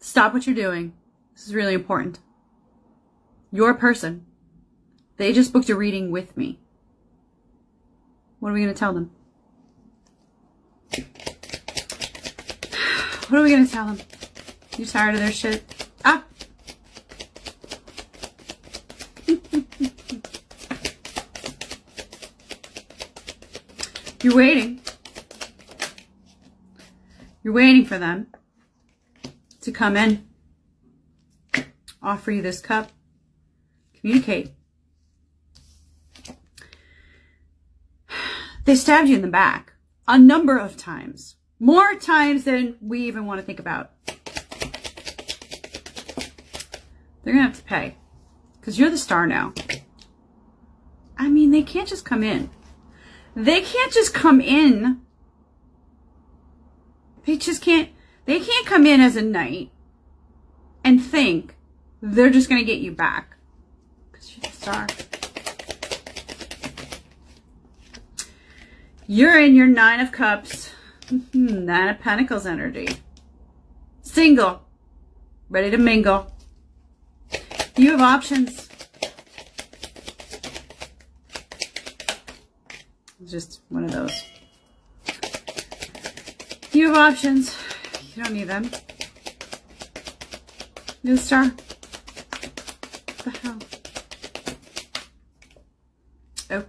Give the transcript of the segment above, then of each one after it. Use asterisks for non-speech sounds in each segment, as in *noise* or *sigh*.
Stop what you're doing. This is really important. Your person. They just booked a reading with me. What are we going to tell them? *sighs* What are we going to tell them? You tired of their shit? Ah! *laughs* You're waiting. You're waiting for them to come in, offer you this cup, communicate. They stabbed you in the back a number of times. More times than we even want to think about. They're going to have to pay. Because you're the star now. I mean, they can't just come in. They can't just come in. They just can't. They can't come in as a knight and think they're just going to get you back. Because you're the star. You're in your Nine of Cups. Mm-hmm. Nine of Pentacles energy. Single. Ready to mingle. You have options. Just one of those. You have options. You don't need them. New star. What the hell? Oh.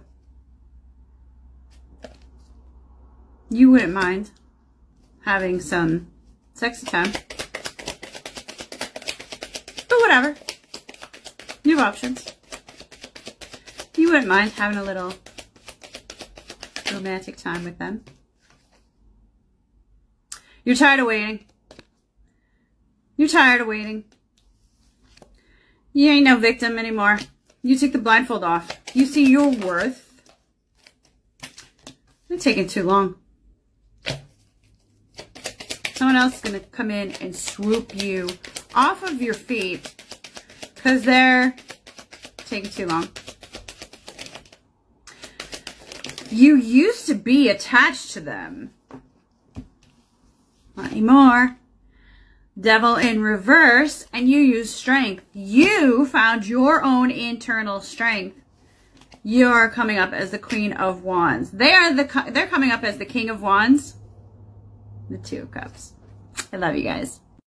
You wouldn't mind having some sexy time. But whatever. Have options. You wouldn't mind having a little romantic time with them. You're tired of waiting. You're tired of waiting. You ain't no victim anymore. You take the blindfold off. You see your worth. It's taking too long. Someone else is going to come in and swoop you off of your feet because they're taking too long. You used to be attached to them. Not anymore. Devil in reverse, and you use strength. You found your own internal strength. You're coming up as the Queen of Wands. They are the they're coming up as the King of Wands. The Two of Cups. I love you guys.